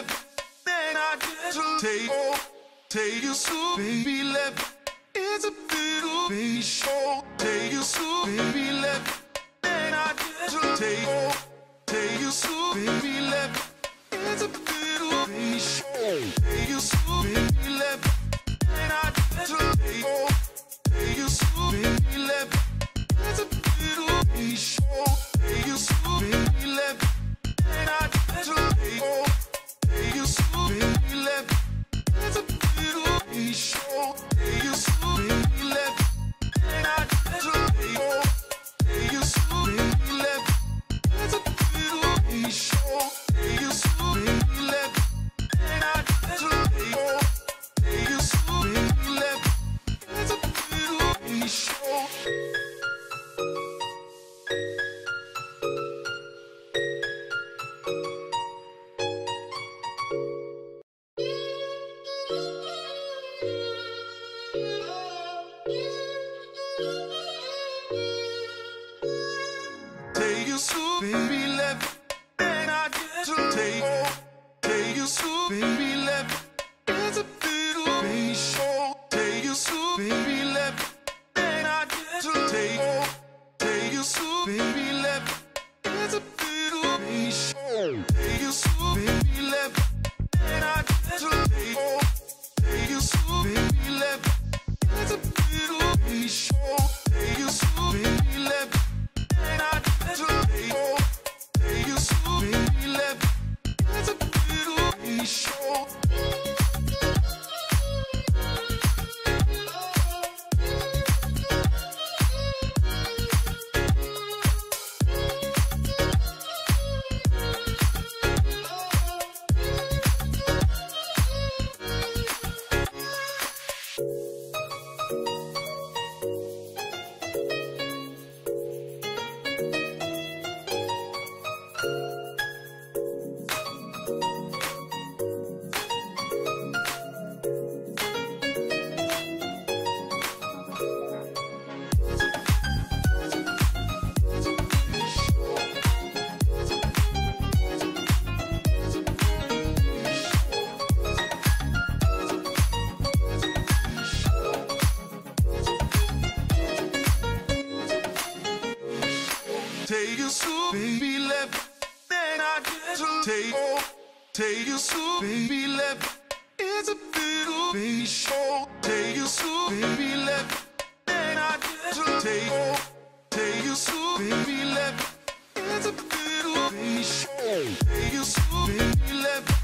Let then I get to take take you so baby let it's a little baby show take you so baby let then I get to take take you so baby let it's a little baby show take you so baby let then I get to take baby, let then I get to take oh, take you soon. baby, let it's a little baby show, take you soon. baby, let then I get to take oh, take you soon. baby, let it's a little baby show, take you soon. baby, let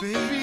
baby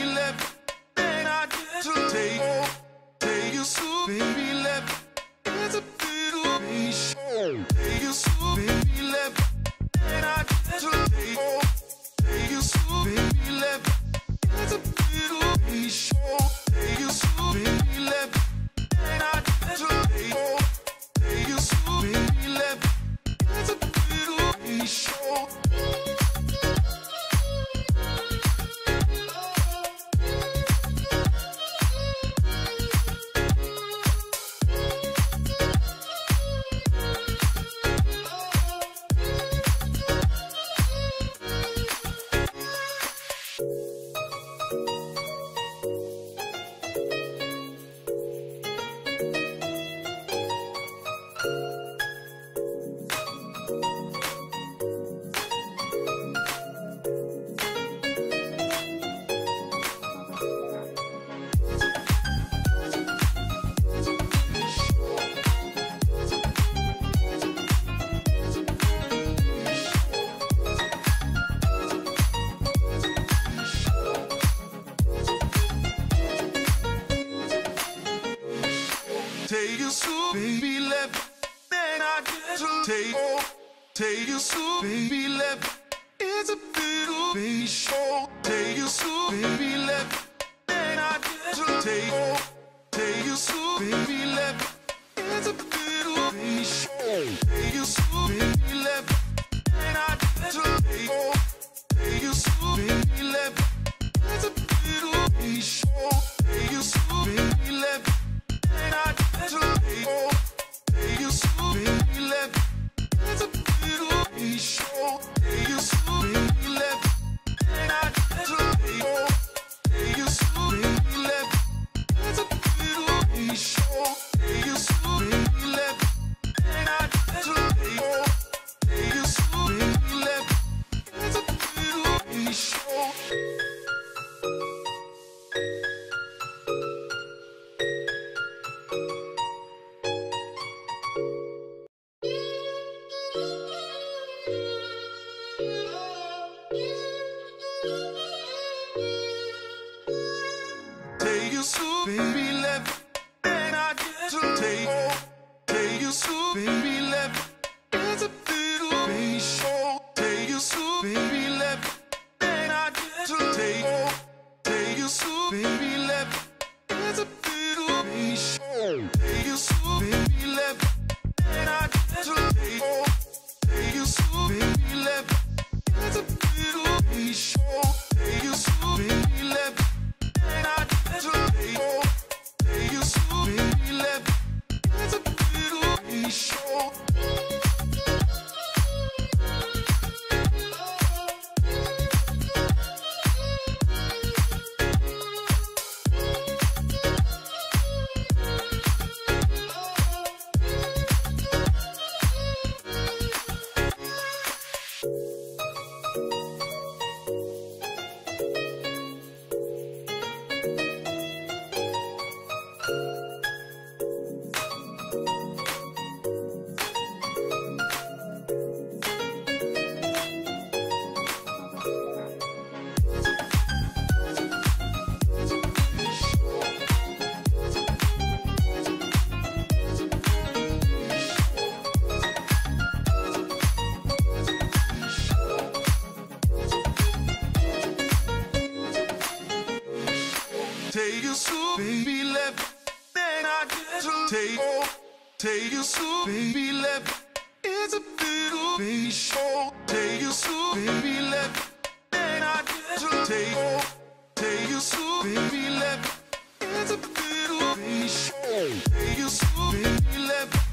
baby left, then I get to take take you so baby left. It's a little baby show. Take you so baby left, then I get to take take you so baby left. It's a little baby show. Take you so baby then I get to take take baby take you slow, baby, let me, then I get to take all Take you slow, baby, let me, it's a little baby show. Take you slow, baby, let me, then I get to take all Take you slow, baby, let me, it's a little baby show. Take you slow, baby, let me.